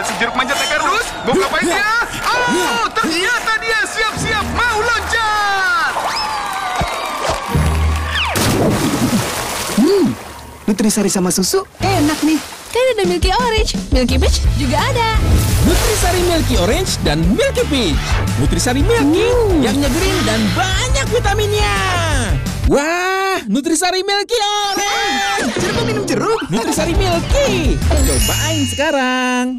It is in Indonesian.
Lihat si jeruk manja Tegarus. Mau ngapain dia? Oh, ternyata dia siap-siap mau loncat. Hmm Nutrisari sama susu enak nih. Kan ada Milky Orange, Milky Peach juga ada. Nutrisari Milky Orange dan Milky Peach. Nutrisari Milky hmm. yang nyegerin dan banyak vitaminnya. Wah, Nutrisari Milky Orange. Jeruk minum jeruk. Nutrisari Milky. Cobain sekarang.